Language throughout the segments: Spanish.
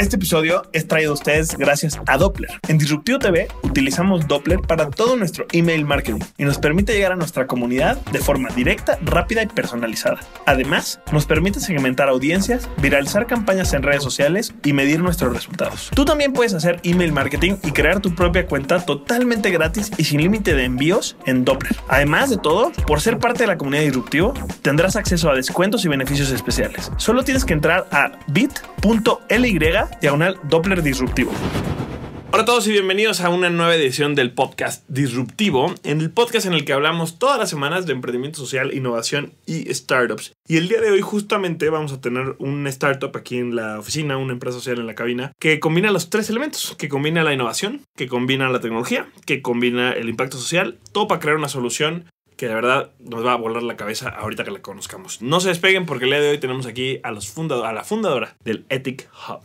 Este episodio es traído a ustedes gracias a Doppler. En Disruptivo TV utilizamos Doppler para todo nuestro email marketing y nos permite llegar a nuestra comunidad de forma directa, rápida y personalizada. Además, nos permite segmentar audiencias, viralizar campañas en redes sociales y medir nuestros resultados. Tú también puedes hacer email marketing y crear tu propia cuenta totalmente gratis y sin límite de envíos en Doppler. Además de todo, por ser parte de la comunidad Disruptivo, tendrás acceso a descuentos y beneficios especiales. Solo tienes que entrar a bit.ly diagonal Doppler Disruptivo. Hola a todos y bienvenidos a una nueva edición del podcast Disruptivo, en el podcast en el que hablamos todas las semanas de emprendimiento social, innovación y startups. Y el día de hoy justamente vamos a tener un startup aquí en la oficina, una empresa social en la cabina, que combina los tres elementos, que combina la innovación, que combina la tecnología, que combina el impacto social, todo para crear una solución que de verdad nos va a volar la cabeza ahorita que la conozcamos. No se despeguen porque el día de hoy tenemos aquí a, los a la fundadora del Ethic Hub.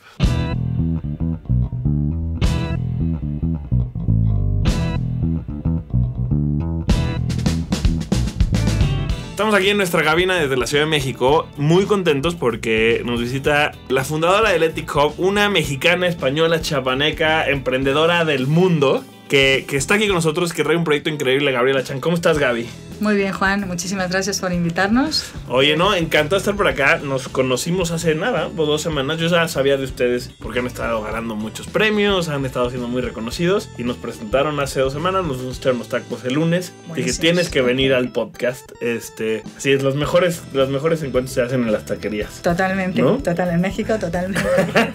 Estamos aquí en nuestra cabina desde la Ciudad de México, muy contentos porque nos visita la fundadora del Ethic Hub, una mexicana, española, chapaneca, emprendedora del mundo, que, que está aquí con nosotros, que trae un proyecto increíble, Gabriela Chan. ¿Cómo estás, Gaby? Muy bien, Juan. Muchísimas gracias por invitarnos. Oye, no, encantado estar por acá. Nos conocimos hace nada, por dos semanas. Yo ya sabía de ustedes porque han estado ganando muchos premios, han estado siendo muy reconocidos y nos presentaron hace dos semanas. Nos gustaron los tacos el lunes. Dije, tienes que venir al podcast. Este, así es, los mejores, los mejores encuentros se hacen en las taquerías. Totalmente, total en México, totalmente.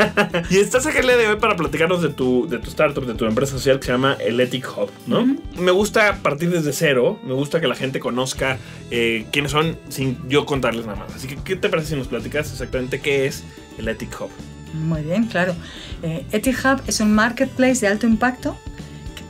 y estás aquí el día de hoy para platicarnos de tu, de tu startup, de tu empresa social que se llama el Ethic Hub, ¿no? Me gusta partir desde cero. Me gusta que la gente conozca eh, quiénes son sin yo contarles nada más. Así que, ¿qué te parece si nos platicas exactamente qué es el Ethic Hub? Muy bien, claro. Eh, Ethic Hub es un marketplace de alto impacto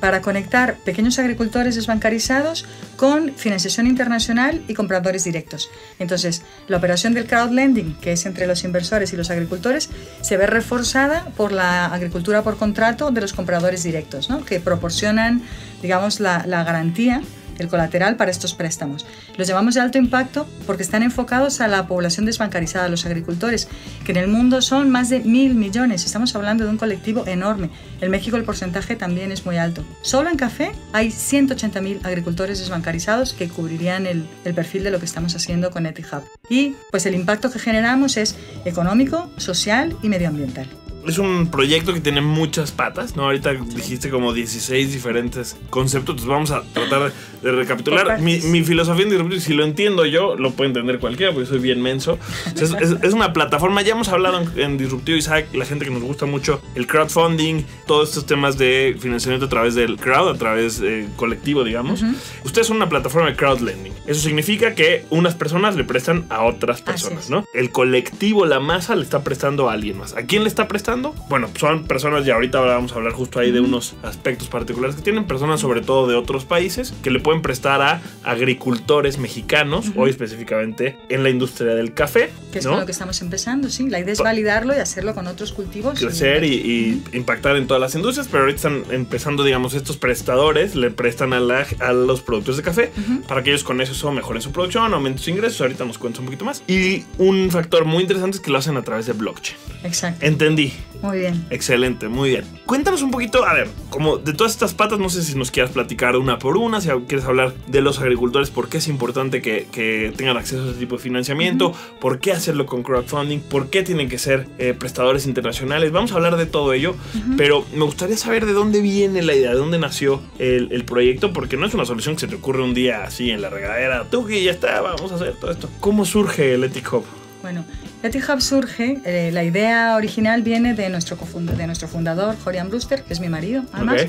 para conectar pequeños agricultores desbancarizados con financiación internacional y compradores directos. Entonces, la operación del crowdlending, que es entre los inversores y los agricultores, se ve reforzada por la agricultura por contrato de los compradores directos, ¿no? que proporcionan, digamos, la, la garantía el colateral para estos préstamos. Los llamamos de alto impacto porque están enfocados a la población desbancarizada, los agricultores, que en el mundo son más de mil millones. Estamos hablando de un colectivo enorme. En México el porcentaje también es muy alto. Solo en café hay 180.000 agricultores desbancarizados que cubrirían el, el, perfil de lo que estamos haciendo con EtiHub. Y pues el impacto que generamos es económico, social y medioambiental es un proyecto que tiene muchas patas, ¿no? Ahorita dijiste como 16 diferentes conceptos, entonces vamos a tratar de recapitular. Mi, mi, filosofía en Disruptivo, si lo entiendo yo, lo puede entender cualquiera, porque soy bien menso. es, es, una plataforma, ya hemos hablado en, Disruptivo, Isaac, la gente que nos gusta mucho, el crowdfunding, todos estos temas de financiamiento a través del crowd, a través eh, colectivo, digamos. Ustedes son una plataforma de crowdlending. Eso significa que unas personas le prestan a otras personas, ¿no? El colectivo, la masa, le está prestando a alguien más. ¿A quién le está prestando? Bueno, son personas, y ahorita vamos a hablar justo ahí de unos aspectos particulares que tienen personas sobre todo de otros países que le pueden prestar a agricultores mexicanos, hoy específicamente en la industria del café. Que es con lo que estamos empezando, sí. La idea es validarlo y hacerlo con otros cultivos. Crecer y, impactar en todas las industrias, pero ahorita están empezando, digamos, estos prestadores le prestan a, a los productores de café para que ellos con eso mejoren su producción, aumenten sus ingresos. Ahorita nos cuenta un poquito más. Y un factor muy interesante es que lo hacen a través de blockchain. Exacto. Entendí. Muy bien. Excelente, muy bien. Cuéntanos un poquito, a ver, como de todas estas patas, no sé si nos quieras platicar una por una, si quieres hablar de los agricultores, por qué es importante que, que tengan acceso a este tipo de financiamiento, por qué hacerlo con crowdfunding, por qué tienen que ser eh, prestadores internacionales. Vamos a hablar de todo ello, pero me gustaría saber de dónde viene la idea, de dónde nació el, el, proyecto, porque no es una solución que se te ocurre un día así en la regadera, tú que ya está, vamos a hacer todo esto. ¿Cómo surge el Ethic Hub? Bueno, Hub surge, eh, la idea original viene de nuestro, de nuestro fundador, Jorian Brewster, que es mi marido, además,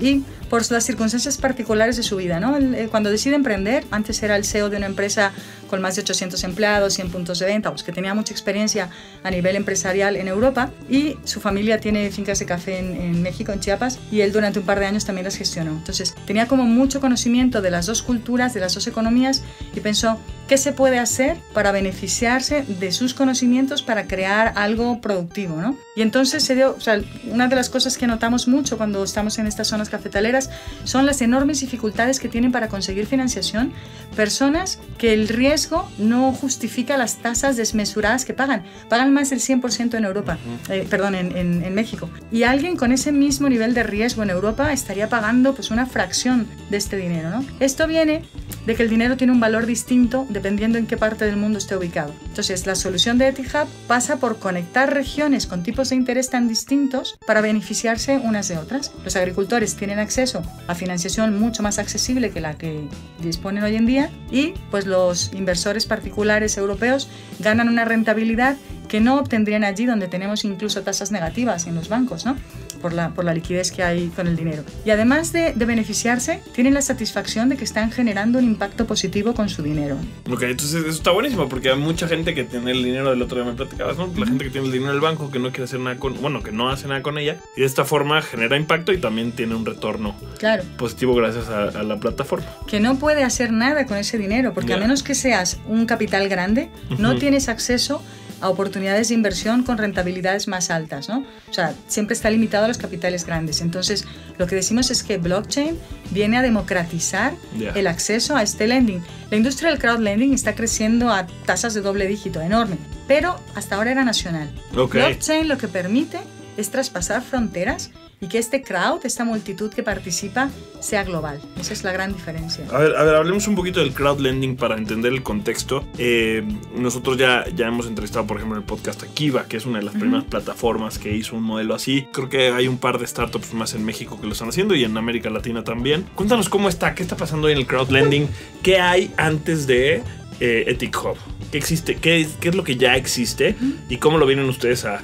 y por las circunstancias particulares de su vida. ¿no? Eh, cuando decide emprender, antes era el CEO de una empresa con más de 800 empleados, 100 puntos de venta, pues que tenía mucha experiencia a nivel empresarial en Europa y su familia tiene fincas de café en, México, en Chiapas, y él durante un par de años también las gestionó. Entonces tenía como mucho conocimiento de las dos culturas, de las dos economías y pensó, ¿qué se puede hacer para beneficiarse de sus conocimientos para crear algo productivo? ¿no? Y entonces se dio, o sea, una de las cosas que notamos mucho cuando estamos en estas zonas cafetaleras financieras son las enormes dificultades que tienen para conseguir financiación personas que el riesgo no justifica las tasas desmesuradas que pagan. Pagan más del 100% en Europa, eh, perdón, en, en, México. Y alguien con ese mismo nivel de riesgo en Europa estaría pagando pues una fracción de este dinero. ¿no? Esto viene de que el dinero tiene un valor distinto dependiendo en qué parte del mundo esté ubicado. Entonces, la solución de Etihub pasa por conectar regiones con tipos de interés tan distintos para beneficiarse unas de otras. Los agricultores tienen acceso a financiación mucho más accesible que la que disponen hoy en día y pues los inversores particulares europeos ganan una rentabilidad que no obtendrían allí donde tenemos incluso tasas negativas en los bancos, ¿no? Por la, por la liquidez que hay con el dinero. Y además de, de, beneficiarse, tienen la satisfacción de que están generando un impacto positivo con su dinero. Ok, entonces eso está buenísimo porque hay mucha gente que tiene el dinero del otro día me platicabas, ¿no? La gente que tiene el dinero del banco que no quiere hacer nada con, bueno, que no hace nada con ella y de esta forma genera impacto y también tiene un retorno claro. positivo gracias a, la plataforma. Que no puede hacer nada con ese dinero porque a menos que seas un capital grande, no tienes acceso a oportunidades de inversión con rentabilidades más altas, ¿no? O sea, siempre está limitado a los capitales grandes. Entonces, lo que decimos es que blockchain viene a democratizar el acceso a este lending. La industria del crowdlending está creciendo a tasas de doble dígito, enorme, pero hasta ahora era nacional. Blockchain lo que permite es traspasar fronteras y que este crowd, esta multitud que participa, sea global. Esa es la gran diferencia. A ver, a ver hablemos un poquito del crowd lending para entender el contexto. Eh, nosotros ya, ya hemos entrevistado, por ejemplo, en el podcast a Kiva, que es una de las primeras plataformas que hizo un modelo así. Creo que hay un par de startups más en México que lo están haciendo y en América Latina también. Cuéntanos cómo está, qué está pasando hoy en el crowd lending, qué hay antes de eh, Ethic Hub, qué existe, qué, qué es lo que ya existe y cómo lo vienen ustedes a,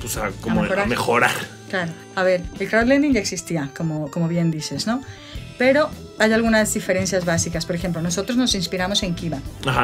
pues a, como A mejorar. Claro. A ver, el crowdlending ya existía, como, como bien dices, ¿no? Pero hay algunas diferencias básicas. Por ejemplo, nosotros nos inspiramos en Kiva,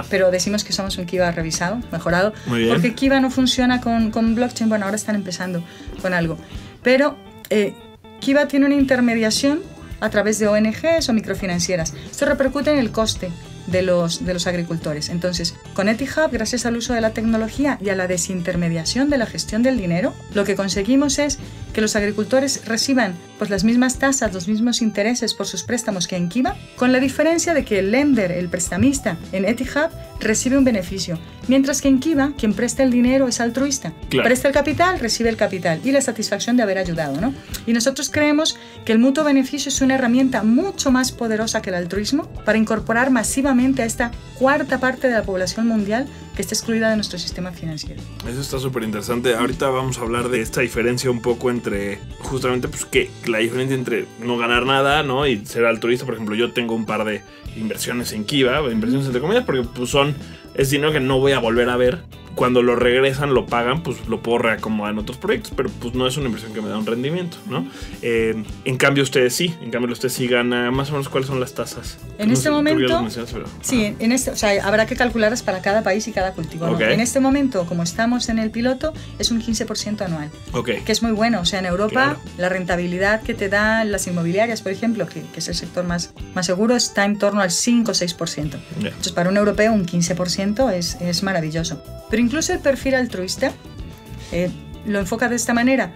pero decimos que somos un Kiva revisado, mejorado, porque Kiva no funciona con, con, blockchain. Bueno, ahora están empezando con algo. Pero eh, Kiva tiene una intermediación a través de ONGs o microfinancieras. Esto repercute en el coste de los, de los agricultores. Entonces, con EtiHub, gracias al uso de la tecnología y a la desintermediación de la gestión del dinero, lo que conseguimos es que los agricultores reciban pues, las mismas tasas, los mismos intereses por sus préstamos que en Kiva, con la diferencia de que el lender, el prestamista en EtiHub, recibe un beneficio, mientras que en Kiva, quien presta el dinero es altruista. Presta el capital, recibe el capital y la satisfacción de haber ayudado. ¿no? Y nosotros creemos que el mutuo beneficio es una herramienta mucho más poderosa que el altruismo para incorporar masivamente a esta cuarta parte de la población mundial que está excluida de nuestro sistema financiero. Eso está súper interesante. Ahorita vamos a hablar de esta diferencia un poco entre, justamente, pues que la diferencia entre no ganar nada, ¿no? Y ser altruista. Por ejemplo, yo tengo un par de inversiones en Kiva, inversiones entre comillas, porque pues son, es dinero que no voy a volver a ver cuando lo regresan, lo pagan, pues lo puedo reacomodar en otros proyectos, pero pues no es una inversión que me da un rendimiento, ¿no? Eh, en cambio ustedes sí, en cambio ustedes sí ganan más o menos cuáles son las tasas. En este momento, sí, en este, o sea, habrá que calcularlas para cada país y cada cultivo. En este momento, como estamos en el piloto, es un 15% anual, okay. que es muy bueno. O sea, en Europa la rentabilidad que te dan las inmobiliarias, por ejemplo, que, es el sector más, más seguro, está en torno al 5 o 6%. Entonces, para un europeo un 15% es, es maravilloso. Pero incluso el perfil altruista eh, lo enfoca de esta manera.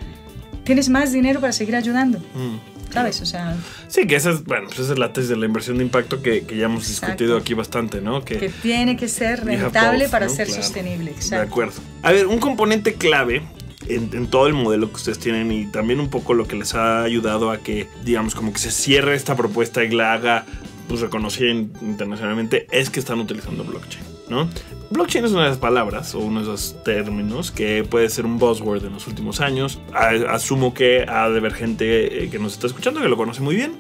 Tienes más dinero para seguir ayudando. Mm. ¿Sabes? O sea. Sí, que esa es, bueno, pues esa es la tesis de la inversión de impacto que, que ya hemos discutido aquí bastante, ¿no? Que, tiene que ser rentable para ser sostenible. De acuerdo. A ver, un componente clave en, en, todo el modelo que ustedes tienen y también un poco lo que les ha ayudado a que, digamos, como que se cierre esta propuesta y la haga pues, reconocida internacionalmente es que están utilizando blockchain, Blockchain es una de las palabras o uno de esos términos que puede ser un buzzword en los últimos años. asumo que ha de haber gente eh, que nos está escuchando que lo conoce muy bien,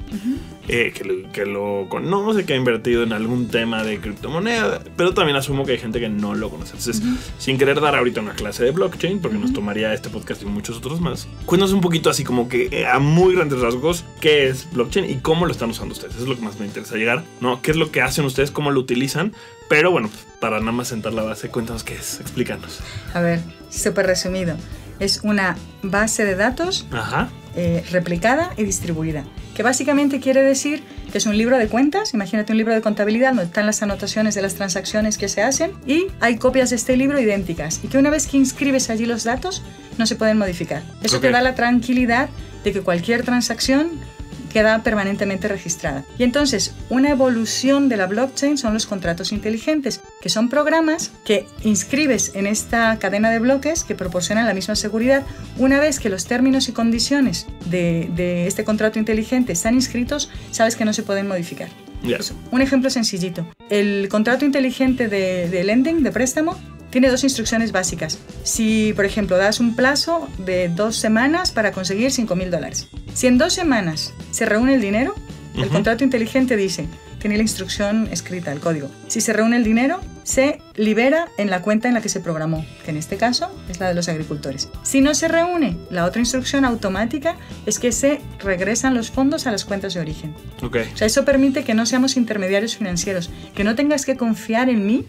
eh, que, lo, que lo conoce, que ha invertido en algún tema de criptomoneda, pero también asumo que hay gente que no lo conoce. Entonces, sin querer dar ahorita una clase de blockchain, porque nos tomaría este podcast y muchos otros más, cuéntanos un poquito así como que eh, a muy grandes rasgos qué es blockchain y cómo lo están usando ustedes. Eso es lo que más me interesa llegar, ¿no? ¿Qué es lo que hacen ustedes? ¿Cómo lo utilizan? Pero bueno, para nada más sentar la base, cuéntanos qué es, explícanos. A ver, súper resumido. Es una base de datos eh, replicada y distribuida, que básicamente quiere decir que es un libro de cuentas, imagínate un libro de contabilidad donde están las anotaciones de las transacciones que se hacen y hay copias de este libro idénticas y que una vez que inscribes allí los datos no se pueden modificar. Eso te da la tranquilidad de que cualquier transacción queda permanentemente registrada. Y entonces, una evolución de la blockchain son los contratos inteligentes, que son programas que inscribes en esta cadena de bloques que proporcionan la misma seguridad una vez que los términos y condiciones de, este contrato inteligente están inscritos, sabes que no se pueden modificar. un ejemplo sencillito. El contrato inteligente de, de lending, de préstamo, tiene dos instrucciones básicas. Si, por ejemplo, das un plazo de dos semanas para conseguir 5 mil dólares. Si en dos semanas se reúne el dinero, el contrato inteligente dice, tiene la instrucción escrita, el código. Si se reúne el dinero, se libera en la cuenta en la que se programó, que en este caso es la de los agricultores. Si no se reúne, la otra instrucción automática es que se regresan los fondos a las cuentas de origen. Okay. O sea, eso permite que no seamos intermediarios financieros, que no tengas que confiar en mí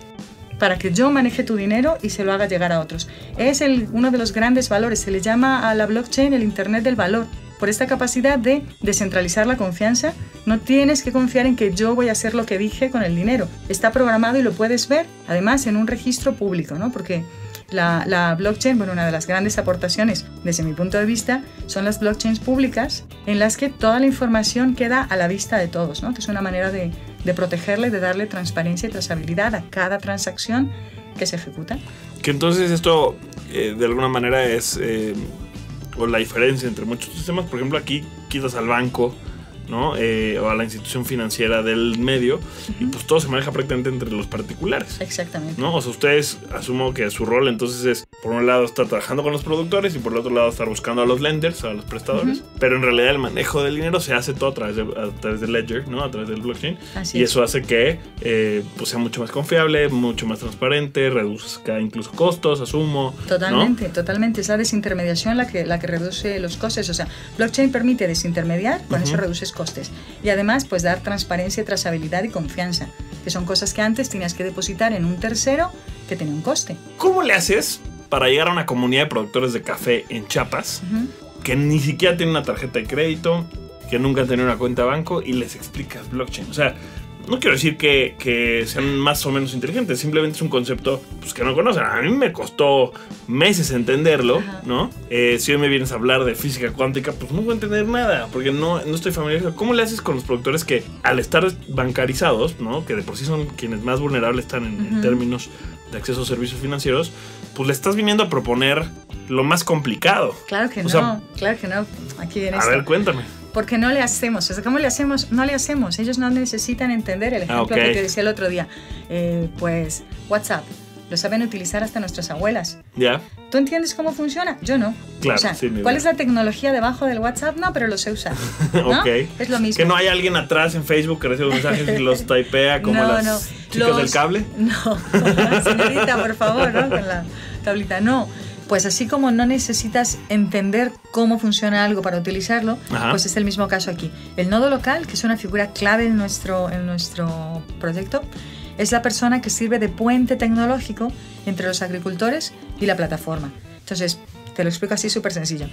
para que yo maneje tu dinero y se lo haga llegar a otros. Es uno de los grandes valores, se le llama a la blockchain el Internet del valor. Por esta capacidad de descentralizar la confianza, no tienes que confiar en que yo voy a hacer lo que dije con el dinero. Está programado y lo puedes ver, además, en un registro público, ¿no? Porque la, blockchain, bueno, una de las grandes aportaciones desde mi punto de vista son las blockchains públicas en las que toda la información queda a la vista de todos, ¿no? es una manera de, de protegerle, de darle transparencia y trazabilidad a cada transacción que se ejecuta. Que entonces esto eh, de alguna manera es eh, o la diferencia entre muchos sistemas. Por ejemplo, aquí quitas al banco ¿no? Eh, o a la institución financiera del medio, y pues todo se maneja prácticamente entre los particulares. Exactamente. ¿no? O sea, ustedes asumo que su rol entonces es, por un lado, estar trabajando con los productores y por el otro lado, estar buscando a los lenders, a los prestadores, pero en realidad el manejo del dinero se hace todo a través, de, a través del ledger, ¿no? A través del blockchain. y eso hace que eh, pues sea mucho más confiable, mucho más transparente, reduzca incluso costos, asumo. Totalmente, totalmente. Es la desintermediación la que, la que reduce los costes. O sea, blockchain permite desintermediar, con eso reduces costes. Y además, pues dar transparencia, trazabilidad y confianza, que son cosas que antes tenías que depositar en un tercero que tenía un coste. ¿Cómo le haces para llegar a una comunidad de productores de café en Chiapas que ni siquiera tiene una tarjeta de crédito, que nunca han tenido una cuenta de banco y les explicas blockchain? O sea, no quiero decir que, sean más o menos inteligentes, simplemente es un concepto pues, que no conocen. A mí me costó meses entenderlo, ¿no? Eh, si hoy me vienes a hablar de física cuántica, pues no voy a entender nada, porque no, no estoy familiarizado. ¿Cómo le haces con los productores que al estar bancarizados, ¿no? que de por sí son quienes más vulnerables están en, términos de acceso a servicios financieros, pues le estás viniendo a proponer lo más complicado? Claro que no, claro que no. Aquí a ver, cuéntame porque no le hacemos. ¿cómo le hacemos? No le hacemos. Ellos no necesitan entender el ejemplo que te decía el otro día. Eh, pues WhatsApp. Lo saben utilizar hasta nuestras abuelas. Ya. ¿Tú entiendes cómo funciona? Yo no. Claro, o sea, ¿cuál es la tecnología debajo del WhatsApp? No, pero lo sé usar. ¿no? Es lo mismo. Que no hay alguien atrás en Facebook que recibe mensajes y los typea como las no. chicas del cable. No, señorita, por favor, ¿no? Con la tablita. No. Pues así como no necesitas entender cómo funciona algo para utilizarlo, pues es el mismo caso aquí. El nodo local, que es una figura clave en nuestro, en nuestro proyecto, es la persona que sirve de puente tecnológico entre los agricultores y la plataforma. Entonces, te lo explico así súper sencillo.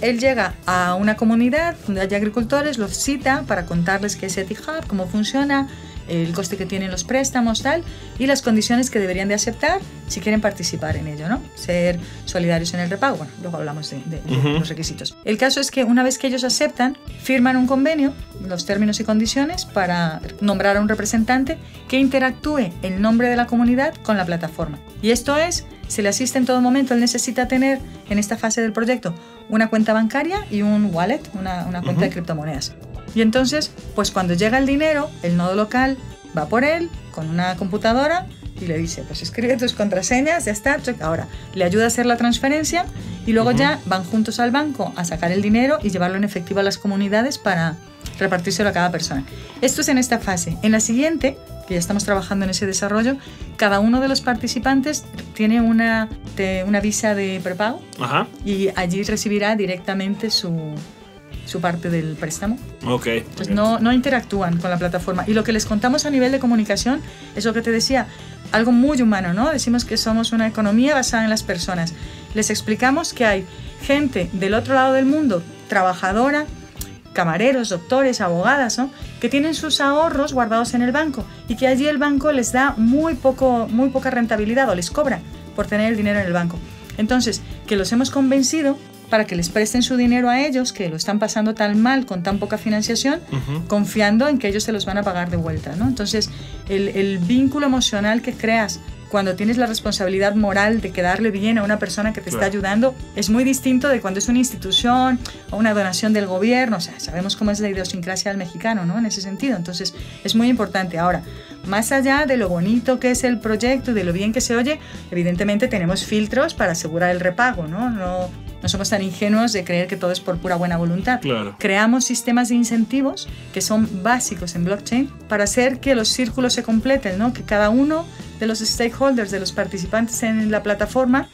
Él llega a una comunidad donde hay agricultores, los cita para contarles qué es EtiHub, cómo funciona, el coste que tienen los préstamos, tal, y las condiciones que deberían de aceptar si quieren participar en ello, ¿no? Ser solidarios en el repago, bueno, luego hablamos de, los requisitos. El caso es que una vez que ellos aceptan, firman un convenio, los términos y condiciones, para nombrar a un representante que interactúe en nombre de la comunidad con la plataforma. Y esto es, se le asiste en todo momento, él necesita tener en esta fase del proyecto una cuenta bancaria y un wallet, una, cuenta de criptomonedas. Y entonces, pues cuando llega el dinero, el nodo local va por él con una computadora y le dice, pues escribe tus contraseñas, ya está. Ahora, le ayuda a hacer la transferencia y luego ya van juntos al banco a sacar el dinero y llevarlo en efectivo a las comunidades para repartírselo a cada persona. Esto es en esta fase. En la siguiente, que ya estamos trabajando en ese desarrollo, cada uno de los participantes tiene una, una visa de prepago y allí recibirá directamente su, su parte del préstamo. Ok. Pues no, no interactúan con la plataforma. Y lo que les contamos a nivel de comunicación es lo que te decía, algo muy humano, ¿no? Decimos que somos una economía basada en las personas. Les explicamos que hay gente del otro lado del mundo, trabajadora, camareros, doctores, abogadas, ¿no? que tienen sus ahorros guardados en el banco y que allí el banco les da muy, poco, muy poca rentabilidad o les cobra por tener el dinero en el banco. Entonces, que los hemos convencido para que les presten su dinero a ellos, que lo están pasando tan mal con tan poca financiación, confiando en que ellos se los van a pagar de vuelta. ¿no? Entonces, el, el vínculo emocional que creas cuando tienes la responsabilidad moral de quedarle bien a una persona que te está ayudando, es muy distinto de cuando es una institución o una donación del gobierno. O sea, sabemos cómo es la idiosincrasia del mexicano, ¿no? En ese sentido. Entonces, es muy importante. Ahora, más allá de lo bonito que es el proyecto y de lo bien que se oye, evidentemente tenemos filtros para asegurar el repago, ¿no? No, no somos tan ingenuos de creer que todo es por pura buena voluntad. Claro. Creamos sistemas de incentivos que son básicos en blockchain para hacer que los círculos se completen, ¿no? que cada uno de los stakeholders, de los participantes en la plataforma,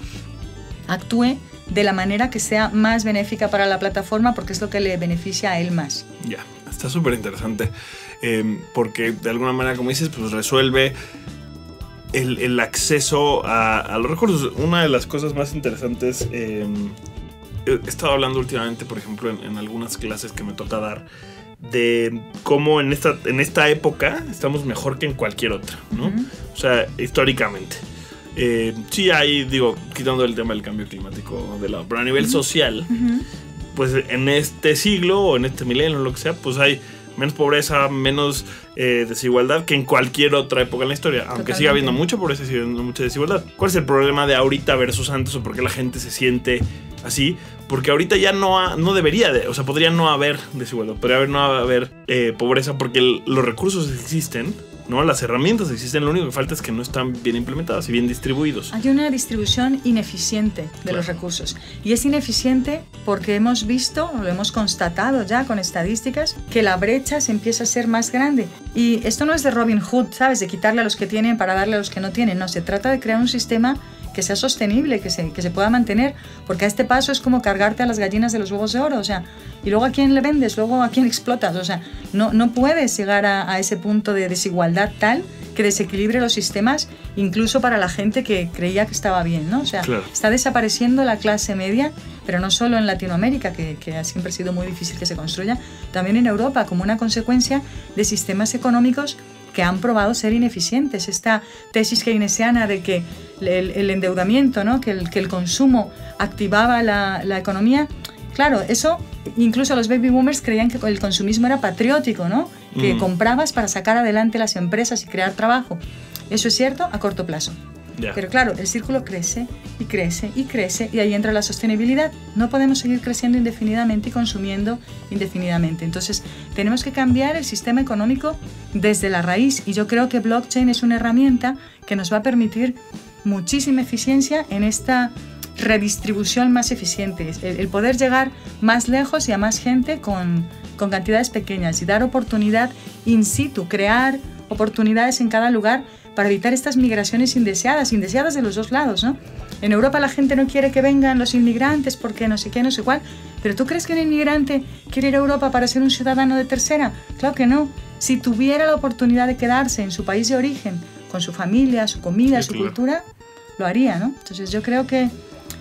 actúe de la manera que sea más benéfica para la plataforma porque es lo que le beneficia a él más. Ya, está súper interesante eh, porque de alguna manera, como dices, pues resuelve el, el acceso a, a, los recursos. Una de las cosas más interesantes, eh, he estado hablando últimamente, por ejemplo, en, en, algunas clases que me toca dar, de cómo en esta, en esta época estamos mejor que en cualquier otra, ¿no? Uh -huh. O sea, históricamente. Eh, sí hay, digo, quitando el tema del cambio climático de lado, pero a nivel uh -huh. social, uh -huh. pues en este siglo o en este milenio, lo que sea, pues hay menos pobreza, menos eh, desigualdad que en cualquier otra época en la historia. Aunque Totalmente. siga habiendo mucha pobreza y siga habiendo mucha desigualdad. ¿Cuál es el problema de ahorita versus antes o por qué la gente se siente así? Porque ahorita ya no, ha, no debería, de, o sea, podría no haber desigualdad, podría haber, no haber eh, pobreza porque el, los recursos existen, ¿no? Las herramientas existen, lo único que falta es que no están bien implementadas y bien distribuidos. Hay una distribución ineficiente de claro. los recursos. Y es ineficiente porque hemos visto, lo hemos constatado ya con estadísticas, que la brecha se empieza a ser más grande. Y esto no es de Robin Hood, ¿sabes? De quitarle a los que tienen para darle a los que no tienen. No, se trata de crear un sistema que sea sostenible, que se, que se pueda mantener, porque a este paso es como cargarte a las gallinas de los huevos de oro, o sea, y luego a quién le vendes, luego a quién explotas, o sea, no, no puedes llegar a, a ese punto de desigualdad tal que desequilibre los sistemas, incluso para la gente que creía que estaba bien, ¿no? O sea, claro. está desapareciendo la clase media, pero no solo en Latinoamérica, que, que ha siempre sido muy difícil que se construya, también en Europa, como una consecuencia de sistemas económicos que han probado ser ineficientes. Esta tesis keynesiana de que el, el endeudamiento, ¿no? que, el, que el consumo activaba la, la, economía, claro, eso incluso los baby boomers creían que el consumismo era patriótico, ¿no? que mm. comprabas para sacar adelante las empresas y crear trabajo. Eso es cierto a corto plazo. Pero claro, el círculo crece y crece y crece y ahí entra la sostenibilidad. No podemos seguir creciendo indefinidamente y consumiendo indefinidamente. Entonces, tenemos que cambiar el sistema económico desde la raíz y yo creo que blockchain es una herramienta que nos va a permitir muchísima eficiencia en esta redistribución más eficiente, el, el poder llegar más lejos y a más gente con, con cantidades pequeñas y dar oportunidad in situ, crear oportunidades en cada lugar para evitar estas migraciones indeseadas, indeseadas de los dos lados, ¿no? En Europa la gente no quiere que vengan los inmigrantes porque no sé qué, no sé cuál, pero ¿tú crees que un inmigrante quiere ir a Europa para ser un ciudadano de tercera? Claro que no. Si tuviera la oportunidad de quedarse en su país de origen, con su familia, su comida, sí, su claro. cultura, lo haría, ¿no? Entonces yo creo que,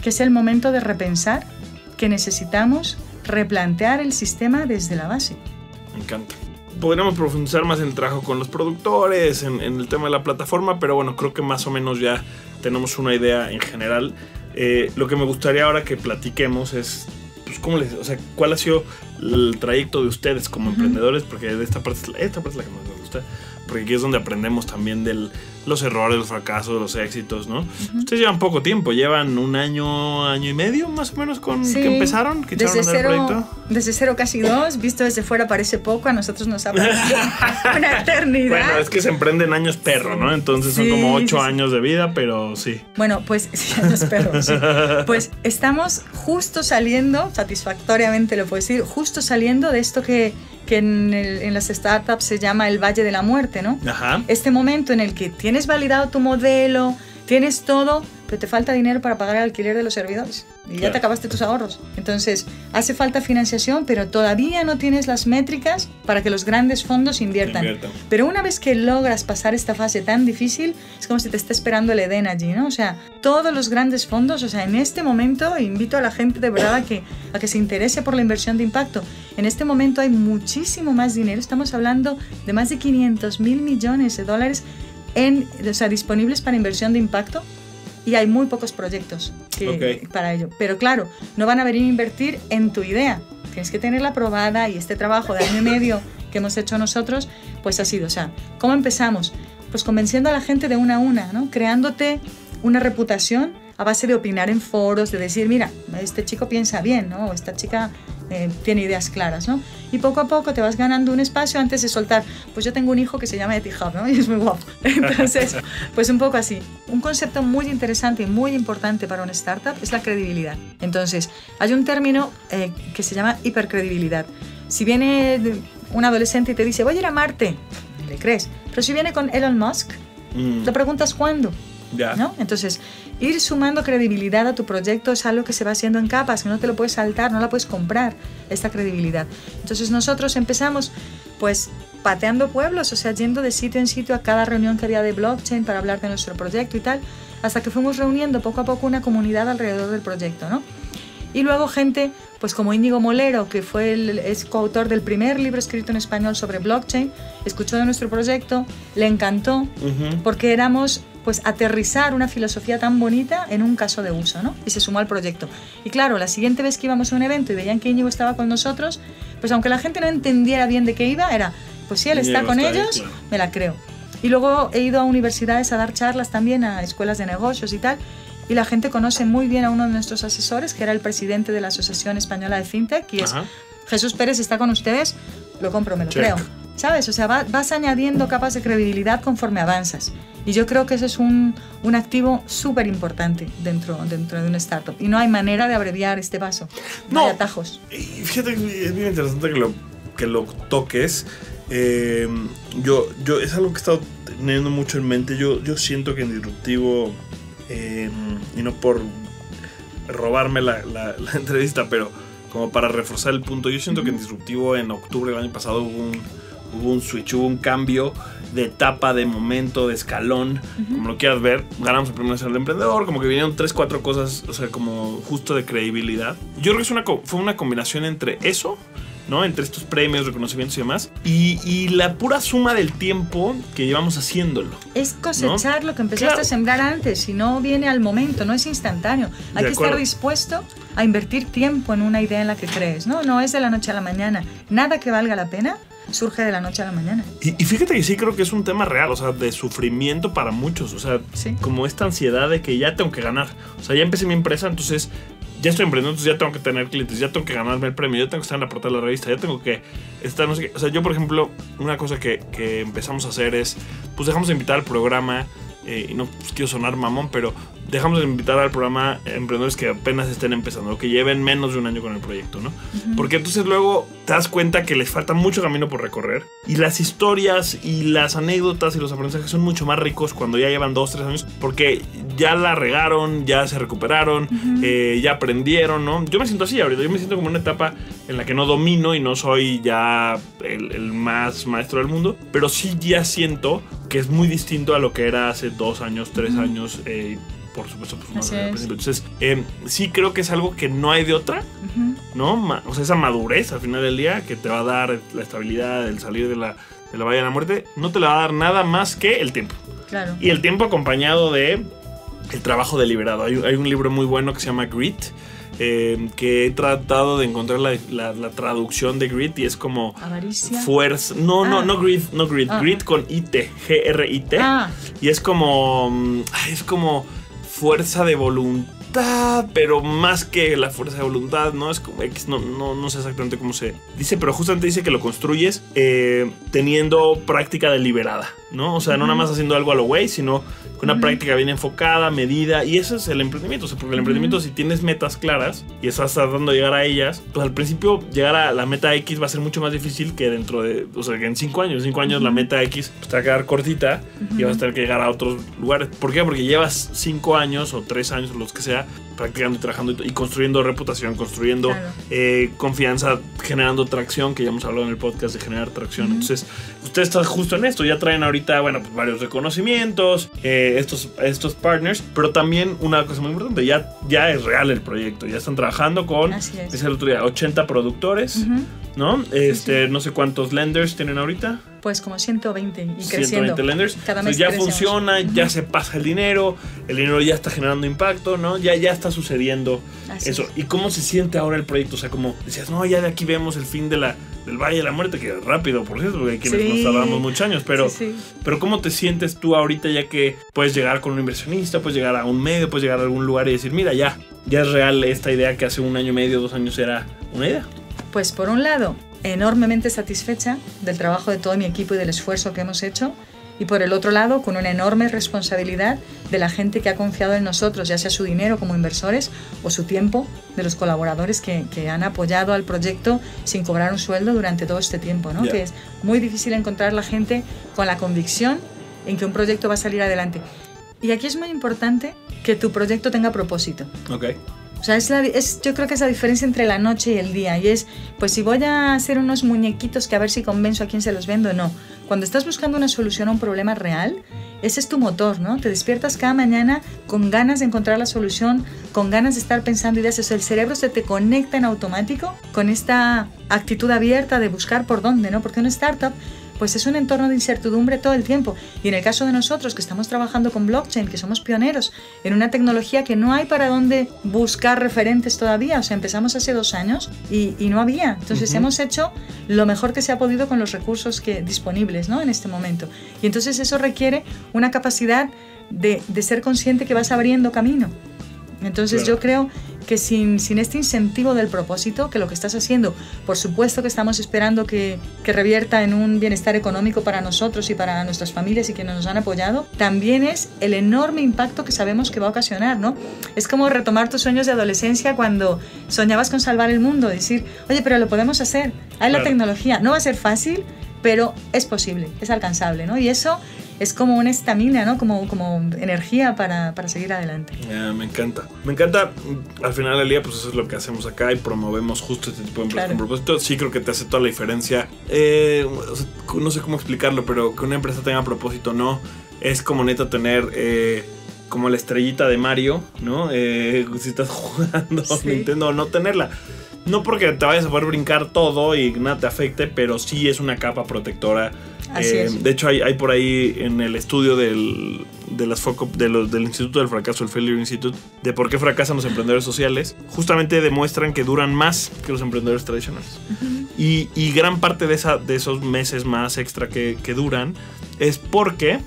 que es el momento de repensar que necesitamos replantear el sistema desde la base. Me encanta podríamos profundizar más en el trabajo con los productores, en, en, el tema de la plataforma, pero bueno, creo que más o menos ya tenemos una idea en general. Eh, lo que me gustaría ahora que platiquemos es, pues, ¿cómo les, o sea, cuál ha sido el trayecto de ustedes como uh -huh. emprendedores, porque de esta parte, esta parte es la que más me gusta, porque aquí es donde aprendemos también de los errores, los fracasos, los éxitos, ¿no? Uh -huh. Ustedes llevan poco tiempo, llevan un año, año y medio más o menos con sí, que empezaron, que desde cero, desde cero casi dos, visto desde fuera parece poco, a nosotros nos ha parecido una eternidad. Bueno, es que se emprenden años perro, ¿no? Entonces son sí, como ocho sí, años de vida, pero sí. Bueno, pues años perro, sí. Pues estamos justo saliendo, satisfactoriamente lo puedo decir, justo saliendo de esto que que en, el, en, las startups se llama el Valle de la Muerte, ¿no? Ajá. Este momento en el que tienes validado tu modelo, tienes todo, pero te falta dinero para pagar el alquiler de los servidores y claro. ya te acabaste tus ahorros. Entonces, hace falta financiación, pero todavía no tienes las métricas para que los grandes fondos inviertan. inviertan. Pero una vez que logras pasar esta fase tan difícil, es como si te está esperando el Edén allí, ¿no? O sea, todos los grandes fondos, o sea, en este momento invito a la gente de verdad a que, a que se interese por la inversión de impacto. En este momento hay muchísimo más dinero, estamos hablando de más de 500 mil millones de dólares en, o sea, disponibles para inversión de impacto y hay muy pocos proyectos. que- para ello. Pero claro, no van a venir a invertir en tu idea. Tienes que tenerla aprobada y este trabajo de año y medio que hemos hecho nosotros, pues ha sido, o sea, ¿cómo empezamos? Pues convenciendo a la gente de una a una, ¿no? Creándote una reputación a base de opinar en foros, de decir, mira, este chico piensa bien, ¿no? O esta chica eh, tiene ideas claras, ¿no? Y poco a poco te vas ganando un espacio antes de soltar, pues yo tengo un hijo que se llama Etihad, ¿no? Y es muy guapo. Entonces, pues un poco así. Un concepto muy interesante y muy importante para una startup es la credibilidad. Entonces, hay un término eh, que se llama hipercredibilidad. Si viene un adolescente y te dice, voy a ir a Marte, le crees. Pero si viene con Elon Musk, Mm, te preguntas cuándo. ya. ¿no? Entonces, ir sumando credibilidad a tu proyecto es algo que se va haciendo en capas, que no te lo puedes saltar, no la puedes comprar, esta credibilidad. Entonces, nosotros empezamos, pues, pateando pueblos, o sea, yendo de sitio en sitio a cada reunión que había de blockchain para hablar de nuestro proyecto y tal, hasta que fuimos reuniendo poco a poco una comunidad alrededor del proyecto, ¿no? Y luego gente, pues como Íñigo Molero, que fue el, es coautor del primer libro escrito en español sobre blockchain, escuchó de nuestro proyecto, le encantó, porque éramos pues aterrizar una filosofía tan bonita en un caso de uso, ¿no? Y se sumó al proyecto. Y claro, la siguiente vez que íbamos a un evento y veían que Íñigo estaba con nosotros, pues aunque la gente no entendiera bien de qué iba, era, pues si él está con está ahí, ellos, claro. me la creo. Y luego he ido a universidades a dar charlas también, a escuelas de negocios y tal, y la gente conoce muy bien a uno de nuestros asesores, que era el presidente de la Asociación Española de FinTech, y es Ajá. Jesús Pérez está con ustedes, lo compro, me lo Check. creo. ¿Sabes? O sea, va- vas añadiendo capas de credibilidad conforme avanzas. Y yo creo que ese es un, un activo súper importante dentro, dentro de una startup. Y no hay manera de abreviar este paso. No, No. hay atajos. Y fíjate que es bien interesante que lo, que lo toques. Eh, yo, yo, es algo que he estado teniendo mucho en mente. Yo, yo siento que en Disruptivo, eh, y no por robarme la, la- la entrevista, pero como para reforzar el punto, yo siento que en Disruptivo en octubre del año pasado hubo un, hubo un switch, hubo un cambio de etapa, de momento, de escalón, como lo quieras ver. Ganamos el primer nacional de emprendedor, como que vinieron tres, cuatro cosas, o sea, como justo de credibilidad. Yo creo que es una, fue una combinación entre eso, ¿no? Entre estos premios, reconocimientos y demás, y, y la pura suma del tiempo que llevamos haciéndolo. Es cosechar lo que empezaste Claro. a sembrar antes. Si no viene al momento, no es instantáneo. Hay De que estar acuerdo. dispuesto a invertir tiempo en una idea en la que crees. No, no es de la noche a la mañana. Nada que valga la pena surge de la noche a la mañana. Y, y fíjate que sí creo que es un tema real, o sea, de sufrimiento para muchos, o sea, Sí. como esta ansiedad de que ya tengo que ganar. O sea, ya empecé mi empresa, entonces ya estoy emprendiendo, entonces ya tengo que tener clientes, ya tengo que ganarme el premio, ya tengo que estar en la portada de la revista, ya tengo que estar, no sé qué. O sea, yo, por ejemplo, una cosa que, que empezamos a hacer es, pues dejamos de invitar al programa, eh, y no pues, quiero sonar mamón, pero dejamos de invitar al programa emprendedores que apenas estén empezando, o que lleven menos de un año con el proyecto, ¿no? Porque entonces luego te das cuenta que les falta mucho camino por recorrer y las historias y las anécdotas y los aprendizajes son mucho más ricos cuando ya llevan dos, tres años porque ya la regaron, ya se recuperaron, eh, ya aprendieron, ¿no? Yo me siento así ahorita, yo me siento como una etapa en la que no domino y no soy ya el, el más maestro del mundo, pero sí ya siento que es muy distinto a lo que era hace dos años, tres años. eh, por supuesto, pues más Así al es. principio. Entonces, eh, sí creo que es algo que no hay de otra. Ujú. ¿no? O sea, esa madurez al final del día que te va a dar la estabilidad, el salir de la, de la valla de la muerte, no te la va a dar nada más que el tiempo. Claro. Y el tiempo acompañado de el trabajo deliberado. Hay, hay un libro muy bueno que se llama Grit, eh, que he tratado de encontrar la, la- la traducción de Grit y es como Avaricia. fuerza. No, no, Ah. no Grit, no Grit, Ah. Grit con IT, G-R-I-T. Ah, Y es como. mm, Es como fuerza de voluntad, pero más que la fuerza de voluntad, ¿no? Es como X, no, no, no sé exactamente cómo se dice, pero justamente dice que lo construyes eh, teniendo práctica deliberada, ¿no? O sea, no nada más haciendo algo a lo güey, sino con una práctica bien enfocada, medida, y eso es el emprendimiento, o sea, porque el emprendimiento, si tienes metas claras y estás tratando de llegar a ellas, pues al principio llegar a la meta X va a ser mucho más difícil que dentro de, o sea, que en cinco años, en cinco años la meta X pues, te va a quedar cortita y vas a tener que llegar a otros lugares. ¿Por qué? Porque llevas cinco años o tres años o los que sea practicando y trabajando y, construyendo reputación, construyendo Claro. eh, confianza, generando tracción, que ya hemos hablado en el podcast de generar tracción. Entonces, ustedes están justo en esto, ya traen ahorita, bueno, pues varios reconocimientos, eh, estos, estos partners, pero también una cosa muy importante, ya, ya es real el proyecto, ya están trabajando con, Así es. el otro día, 80 productores. ¿no? Este, no sé cuántos lenders tienen ahorita. Pues como 120 y 120 creciendo. lenders. Cada Entonces mes ya crecemos. funciona, ya se pasa el dinero, el dinero ya está generando impacto, ¿no? Ya, ya está sucediendo Así eso. es. ¿Y cómo se siente ahora el proyecto? O sea, como decías, no, ya de aquí vemos el fin de la, del Valle de la Muerte, que rápido, por cierto, porque hay quienes Sí. nos tardamos muchos años, pero, Sí, sí. pero ¿cómo te sientes tú ahorita ya que puedes llegar con un inversionista, puedes llegar a un medio, puedes llegar a algún lugar y decir, mira, ya, ya es real esta idea que hace un año y medio, dos años era una idea? Pues por un lado, enormemente satisfecha del trabajo de todo mi equipo y del esfuerzo que hemos hecho. Y por el otro lado, con una enorme responsabilidad de la gente que ha confiado en nosotros, ya sea su dinero como inversores o su tiempo, de los colaboradores que, que han apoyado al proyecto sin cobrar un sueldo durante todo este tiempo. ¿no? Que es muy difícil encontrar la gente con la convicción en que un proyecto va a salir adelante. Y aquí es muy importante que tu proyecto tenga propósito. Ok. O sea, es la, es, yo creo que es la diferencia entre la noche y el día. Y es, pues si voy a hacer unos muñequitos que a ver si convenzo a quién se los vendo, no. Cuando estás buscando una solución a un problema real, ese es tu motor, ¿no? Te despiertas cada mañana con ganas de encontrar la solución, con ganas de estar pensando ideas. O sea, el cerebro se te conecta en automático con esta actitud abierta de buscar por dónde, ¿no? Porque una startup pues es un entorno de incertidumbre todo el tiempo. Y en el caso de nosotros, que estamos trabajando con blockchain, que somos pioneros en una tecnología que no hay para dónde buscar referentes todavía, o sea, empezamos hace dos años y, y no había. Entonces Ujú. hemos hecho lo mejor que se ha podido con los recursos que, disponibles ¿no? en este momento. Y entonces eso requiere una capacidad de, de ser consciente que vas abriendo camino. Entonces Claro. yo creo que sin, sin este incentivo del propósito, que lo que estás haciendo, por supuesto que estamos esperando que, que revierta en un bienestar económico para nosotros y para nuestras familias y que nos han apoyado, también es el enorme impacto que sabemos que va a ocasionar, ¿no? Es como retomar tus sueños de adolescencia cuando soñabas con salvar el mundo, decir, oye, pero lo podemos hacer, hay la Claro. tecnología, no va a ser fácil, pero es posible, es alcanzable, ¿no? Y eso es como una estamina, ¿no? Como, como energía para, para seguir adelante. Ya, me encanta. Me encanta, mm, al final del día, pues eso es lo que hacemos acá y promovemos justo este tipo de empresas Claro. con propósito. Sí creo que te hace toda la diferencia. Eh, o sea, no sé cómo explicarlo, pero que una empresa tenga propósito no es como neta tener... eh, como la estrellita de Mario, ¿no? Eh, si estás jugando Sí. Nintendo, no tenerla. No porque te vayas a poder brincar todo y nada te afecte, pero sí es una capa protectora. Así Eh, es. De hecho, hay, hay por ahí en el estudio del, de las de los, del Instituto del Fracaso, el Failure Institute, de por qué fracasan los emprendedores sociales, justamente demuestran que duran más que los emprendedores tradicionales. y, y gran parte de, esa, de esos meses más extra que, que duran es porque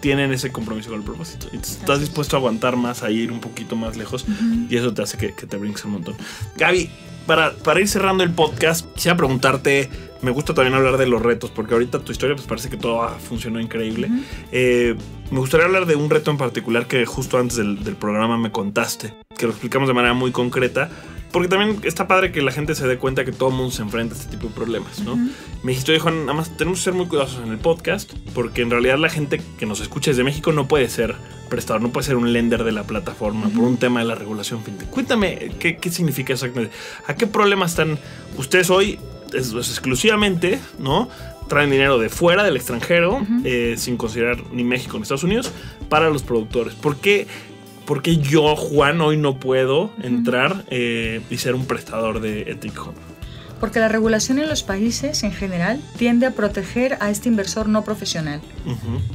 tienen ese compromiso con el propósito. Y estás dispuesto a aguantar más, a ir un poquito más lejos. Y eso te hace que, que te brinques un montón. Gaby, para, para ir cerrando el podcast, quisiera preguntarte, me gusta también hablar de los retos, porque ahorita tu historia pues parece que todo ah, funcionó increíble. Eh, me gustaría hablar de un reto en particular que justo antes del, del programa me contaste, que lo explicamos de manera muy concreta, porque también está padre que la gente se dé cuenta que todo el mundo se enfrenta a este tipo de problemas, ¿no? Me dijiste, oye Juan, nada más tenemos que ser muy cuidadosos en el podcast, porque en realidad la gente que nos escucha desde México no puede ser prestador, no puede ser un lender de la plataforma por un tema de la regulación fintech. Cuéntame, ¿qué, qué significa exactamente? ¿A qué problemas están ustedes hoy, es- es exclusivamente, ¿no? Traen dinero de fuera, del extranjero, eh, sin considerar ni México ni Estados Unidos, para los productores. ¿Por qué, por qué yo, Juan, hoy no puedo entrar eh, y ser un prestador de Ethic Hub? Porque la regulación en los países en general tiende a proteger a este inversor no profesional.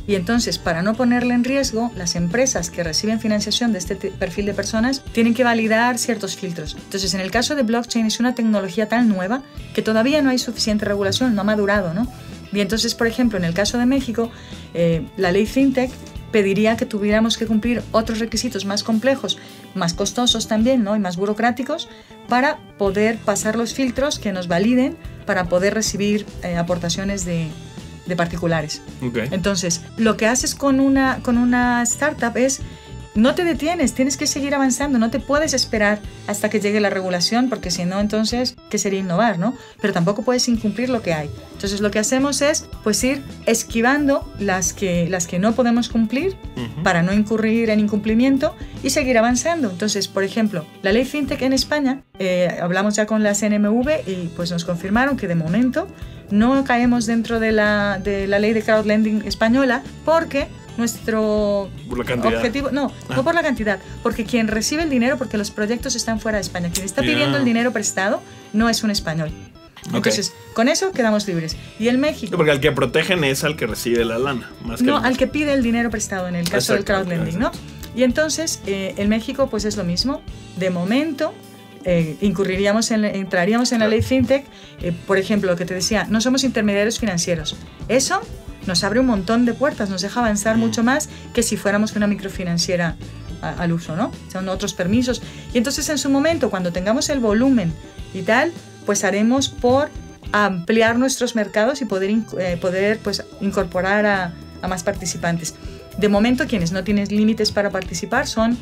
Y entonces, para no ponerle en riesgo, las empresas que reciben financiación de este te- perfil de personas tienen que validar ciertos filtros. Entonces, en el caso de blockchain es una tecnología tan nueva que todavía no hay suficiente regulación, no ha madurado, ¿no? Y entonces, por ejemplo, en el caso de México, eh, la ley FinTech pediría que tuviéramos que cumplir otros requisitos más complejos, más costosos también, ¿no? Y más burocráticos para poder pasar los filtros que nos validen para poder recibir eh, aportaciones de, de particulares. Entonces, lo que haces con una, con una startup es, no te detienes, tienes que seguir avanzando, no te puedes esperar hasta que llegue la regulación, porque si no, entonces, ¿qué sería innovar, no? Pero tampoco puedes incumplir lo que hay. Entonces, lo que hacemos es, pues, ir esquivando las que, las que no podemos cumplir para no incurrir en incumplimiento y seguir avanzando. Entonces, por ejemplo, la ley FinTech en España, eh, hablamos ya con la CNMV y pues nos confirmaron que de momento no caemos dentro de la, de la ley de crowdlending española porque nuestro Por la cantidad. objetivo, no, Ah. no por la cantidad, porque quien recibe el dinero, porque los proyectos están fuera de España, quien está pidiendo el dinero prestado no es un español. Entonces, con eso quedamos libres. Y el México... Porque al que protegen es al que recibe la lana. Más no, al que pide el dinero prestado en el caso Exacto, del crowdlending, ¿no? Y entonces, eh, en México, pues es lo mismo. De momento, eh, incurriríamos en, entraríamos en la ley FinTech. eh, por ejemplo, lo que te decía, no somos intermediarios financieros. Eso nos abre un montón de puertas, nos deja avanzar Mm. mucho más que si fuéramos una microfinanciera al uso, ¿no? Son otros permisos. Y entonces, en su momento, cuando tengamos el volumen y tal, pues haremos por ampliar nuestros mercados y poder, eh, poder pues, incorporar a, a más participantes. De momento, quienes no tienen límites para participar son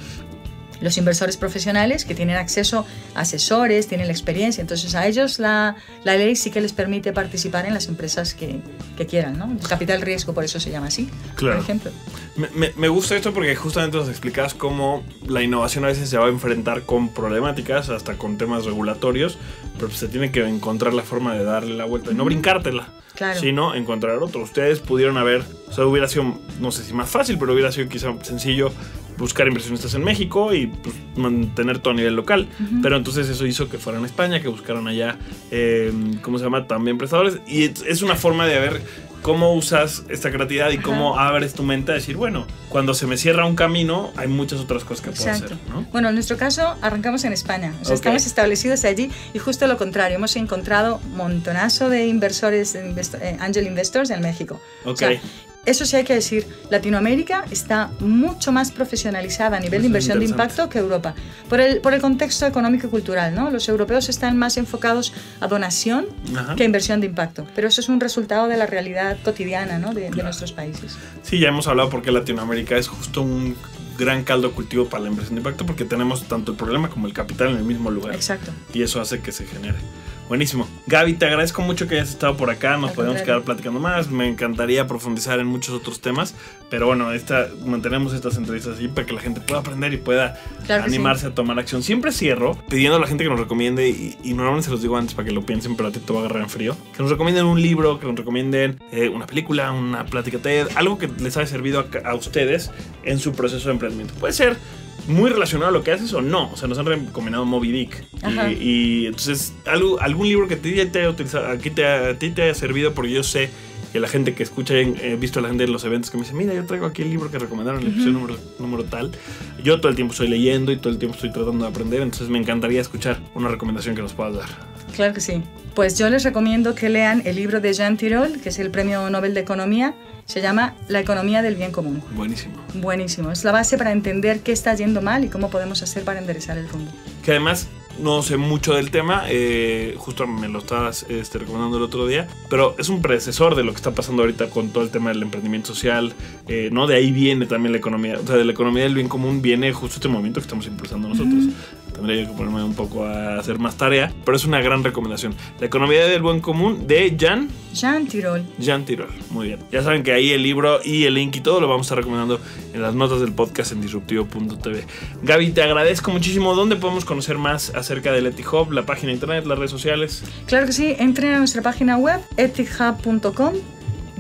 los inversores profesionales que tienen acceso a asesores, tienen la experiencia. Entonces, a ellos la, la ley sí que les permite participar en las empresas que, que quieran. ¿no? El capital riesgo, por eso se llama así, Claro. por ejemplo. Me, me- me gusta esto porque justamente nos explicas cómo la innovación a veces se va a enfrentar con problemáticas, hasta con temas regulatorios, pero pues se tiene que encontrar la forma de darle la vuelta y no brincártela, Claro. sino encontrar otro. Ustedes pudieron haber, o sea, hubiera sido, no sé si más fácil, pero hubiera sido quizá sencillo buscar inversionistas en México y pues, mantener todo a nivel local. Ujú. Pero entonces eso hizo que fueran a España, que buscaran allá, eh, ¿cómo se llama? También prestadores. Y es- una forma de ver cómo usas esta creatividad y Ajá. cómo abres tu mente a decir, bueno, cuando se me cierra un camino, hay muchas otras cosas que puedo Exacto. hacer, ¿no? Bueno, en nuestro caso arrancamos en España, o sea, Ok. estamos establecidos allí y justo lo contrario, hemos encontrado montonazo de inversores, de eh, angel investors en México. O Ok. sea, eso sí hay que decir, Latinoamérica está mucho más profesionalizada a nivel Eso de inversión de impacto que Europa, por el, por el contexto económico y cultural, ¿no? Los europeos están más enfocados a donación Ajá. que a inversión de impacto, pero eso es un resultado de la realidad cotidiana, ¿no? de, de nuestros países. Sí, ya hemos hablado porque Latinoamérica es justo un gran caldo cultivo para la inversión de impacto porque tenemos tanto el problema como el capital en el mismo lugar. Exacto. Y eso hace que se genere. Buenísimo. Gaby, te agradezco mucho que hayas estado por acá. Nos podemos quedar platicando más. Me encantaría profundizar en muchos otros temas. Pero bueno, esta, mantenemos estas entrevistas así para que la gente pueda aprender y pueda Claro que sí. animarse a tomar acción. Siempre cierro pidiendo a la gente que nos recomiende, y, y normalmente se los digo antes para que lo piensen, pero a ti te va a agarrar en frío. Que nos recomienden un libro, que nos recomienden eh, una película, una plática TED, algo que les haya servido a, a ustedes en su proceso de emprendimiento. Puede ser muy relacionado a lo que haces o no. O sea, nos han recomendado Moby Dick. Ajá. Y, y entonces, algo, algún libro que ti te haya utilizado, aquí te, a ti te haya servido, porque yo sé que la gente que escucha, he visto a la gente en los eventos que me dice, mira, yo traigo aquí el libro que recomendaron en el episodio número, número tal. Yo todo el tiempo estoy leyendo y todo el tiempo estoy tratando de aprender, entonces me encantaría escuchar una recomendación que nos puedas dar. Claro que sí. Pues yo les recomiendo que lean el libro de Jean Tirole, que es el Premio Nobel de Economía. Se llama La economía del bien común. Buenísimo. Buenísimo. Es la base para entender qué está yendo mal y cómo podemos hacer para enderezar el rumbo. Que además no sé mucho del tema, eh, justo me lo estabas este, recomendando el otro día, pero es un predecesor de lo que está pasando ahorita con todo el tema del emprendimiento social, eh, ¿no? De ahí viene también la economía, o sea, de la economía del bien común viene justo este movimiento que estamos impulsando nosotros. Tendría que ponerme un poco a hacer más tarea, pero es una gran recomendación. La economía del buen común de Jan, Jean Tirole. Jan Tirol. Muy bien. Ya saben que ahí el libro y el link y todo lo vamos a estar recomendando en las notas del podcast en disruptivo.tv. Gaby, te agradezco muchísimo. ¿Dónde podemos conocer más acerca del EtiHub, la página de internet, las redes sociales? Claro que sí. Entren a nuestra página web, ethichub.com.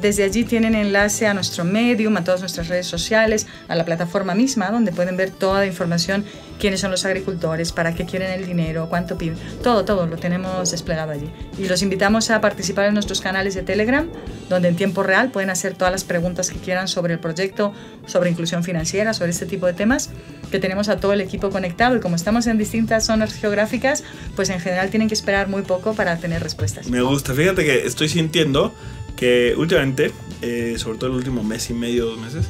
Desde allí tienen enlace a nuestro medium, a todas nuestras redes sociales, a la plataforma misma, donde pueden ver toda la información, quiénes son los agricultores, para qué quieren el dinero, cuánto piden, todo, todo lo tenemos desplegado allí. Y los invitamos a participar en nuestros canales de Telegram, donde en tiempo real pueden hacer todas las preguntas que quieran sobre el proyecto, sobre inclusión financiera, sobre este tipo de temas, que tenemos a todo el equipo conectado y como estamos en distintas zonas geográficas, pues en general tienen que esperar muy poco para tener respuestas. Me gusta. Fíjate que estoy sintiendo que últimamente, eh, sobre todo el último mes y medio, dos meses,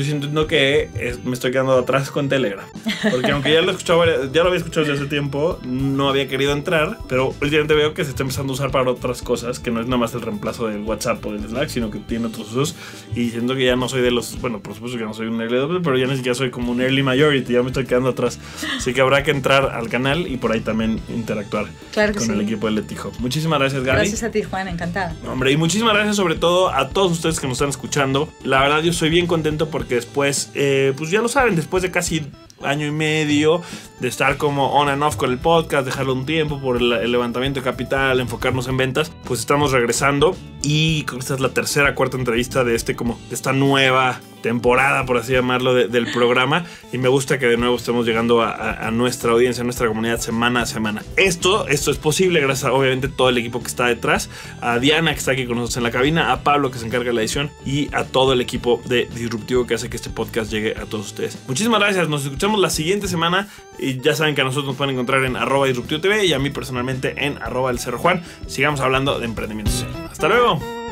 estoy sintiendo que eh, me estoy quedando atrás con Telegram. Porque aunque ya lo, varias- ya lo había escuchado desde hace tiempo, no había querido entrar, pero últimamente veo que se está empezando a usar para otras cosas, que no es nada más el reemplazo del WhatsApp o del Slack, sino que tiene otros usos. Y siento que ya no soy de los, bueno, por supuesto que no soy un early adopter, pero ya ni siquiera soy como un early majority, ya me estoy quedando atrás. Así que habrá que entrar al canal y por ahí también interactuar Claro con sí. el equipo del Letijo. Muchísimas gracias, Gaby. Gracias a ti, Juan, encantada. Hombre, y muchísimas gracias sobre todo a todos ustedes que nos están escuchando. La verdad yo estoy bien contento porque después, eh, pues ya lo saben, después de casi año y medio de estar como on and off con el podcast, dejarlo un tiempo por el, el levantamiento de capital, enfocarnos en ventas, pues estamos regresando y esta es la tercera, cuarta entrevista de este como de esta nueva temporada, por así llamarlo, del programa. Y me gusta que de nuevo estemos llegando a, nuestra audiencia, a nuestra comunidad semana a semana. Esto, esto es posible gracias a obviamente todo el equipo que está detrás, a Diana que está aquí con nosotros en la cabina, a Pablo que se encarga de la edición y a todo el equipo de Disruptivo que hace que este podcast llegue a todos ustedes. Muchísimas gracias, nos escuchamos la siguiente semana y ya saben que a nosotros nos pueden encontrar en arroba Disruptivo TV y a mí personalmente en arroba el Cerro Juan. Sigamos hablando de emprendimiento Hasta luego.